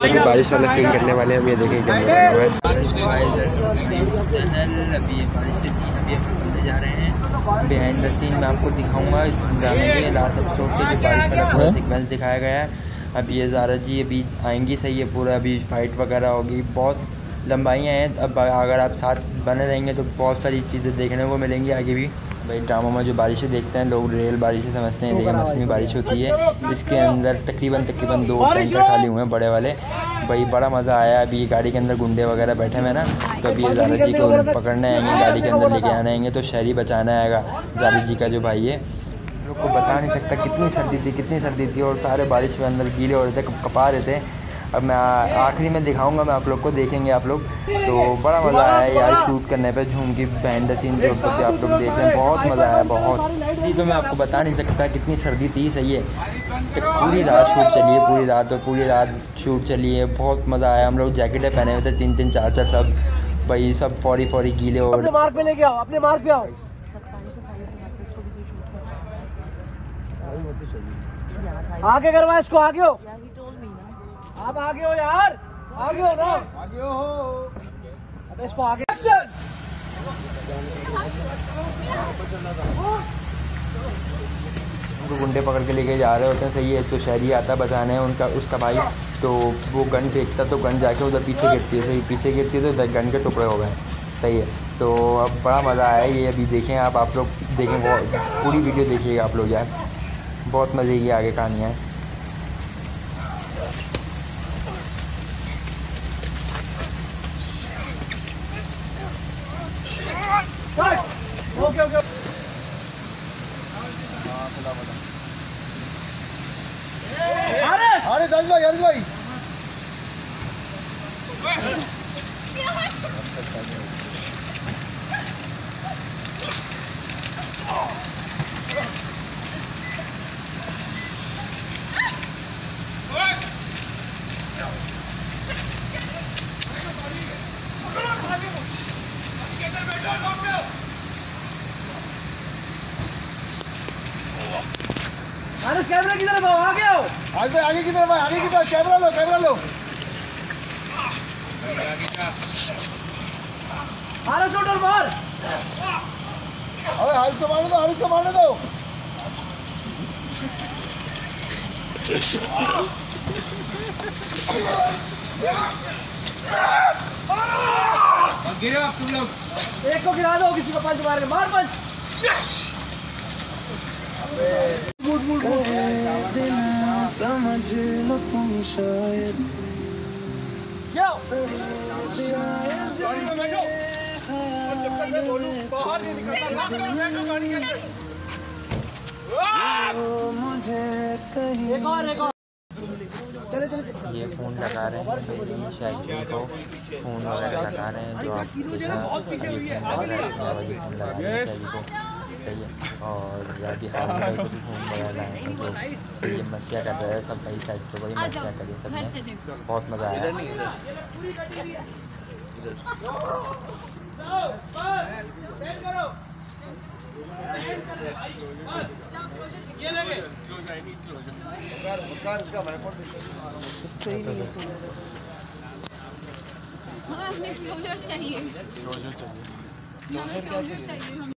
अभी बारिश वाला सीन करने वाले हैं हम ये देखें लगा हुआ है। चैनल अभी बारिश के सीन अभी हम करने जा रहे हैं। बिहाइंड द सीन मैं आपको दिखाऊँगा इस ड्रामे के लास्ट एपिसोड के जो बारिश वाला पूरा सीक्वेंस दिखाया गया है। अब ये ज़ारा जी अभी आएँगी सही है पूरा अभी फाइट वगैरह होगी। बहुत लंबाइयाँ हैं अब अगर आप साथ बने रहेंगे तो बहुत सारी चीज़ें देखने को मिलेंगी आगे भी। भाई ड्रामा में जो बारिशें देखते हैं लोग रेल बारिशें समझते हैं लेकिन मौसमी बारिश होती है। इसके अंदर तकरीबन तकरीबन दो टैंकर खाली हुए हैं बड़े वाले। भाई बड़ा मज़ा आया। अभी गाड़ी के अंदर गुंडे वगैरह बैठे हुए ना तो अभी ये जारा जी को पकड़ने आएँगे गाड़ी के अंदर लेके आने आएँगे तो शहरी बचाना आएगा। जारा जी का जो भाई है लोग को बता नहीं सकता कितनी सर्दी थी कितनी सर्दी थी और सारे बारिश में अंदर गीले हो रहे थे कपा रहे थे। अब मैं आखिरी में दिखाऊँगा मैं आप लोग को देखेंगे आप लोग। तो बड़ा मज़ा आया यार शूट करने पे झूम की बैंड सीन जो भी आप लोग देख रहे हैं बहुत मज़ा आया बहुत। ये तो मैं आपको बता नहीं सकता कितनी सर्दी थी सही है। तो पूरी रात शूट चली है पूरी रात और पूरी रात शूट चली है बहुत मज़ा आया। हम लोग जैकेटें पहने हुए थे तीन तीन चार चार सब। भाई सब फौरी फौरी गीले और अपने मार्क पे लेके आओ अपने मार्क पे आओ। आगे करवा इसको आगे हो। आप आगे हो यार। आगे हो ना। आगे हो। अब इसको आगे उनको गुंडे पकड़ के लेके जा रहे होते हैं सही है तो शहरी आता बचाने उनका उसका भाई। तो वो गन फेंकता तो गन जाके उधर पीछे गिरती है सही। पीछे गिरती है तो उधर गन के टुकड़े हो गए सही है। तो अब बड़ा मज़ा आया ये अभी देखें आप आप लोग देखें बहुत पूरी वीडियो देखिएगा आप लोग यार। बहुत मज़े की आगे कहानियाँ हैं। अरे भाई अरे भाई अरे कैमरा की तरफ़ आओ आगे आओ आज भाई आगे की तरफ़ आगे की तरफ़ कैमरा लो कैमरा लो। मारो शूटर मार। अरे हाथ को मारने दो हाथ को मारने दो। एक को गिरा दो किसी को पंच मार के मार पंच। एक और एक और। चले चले। ये फ़ोन लगा रहे हैं भाई शायद को फ़ोन वगैरह लगा रहे हैं जो आप देखा ये फ़ोन लगा रहे हैं। फ़ोन लगा रहे हैं शायद को सही है और अभी हाल में को भी वगैरह लाए हैं तो ये मस्तियाँ कर रहे हैं सब भाई साइड पे बड़ी मस्तियाँ करी सबने। बहुत मज़ा आया। हमें।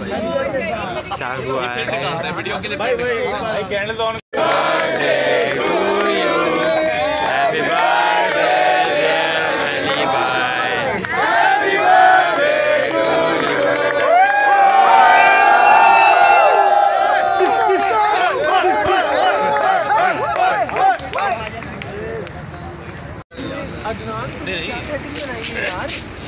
बर्थडे पीछे आओ ना सारे। चाकू आया है Happy birthday, dear Ali bhai.